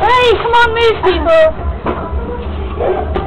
Hey, come on, move, people!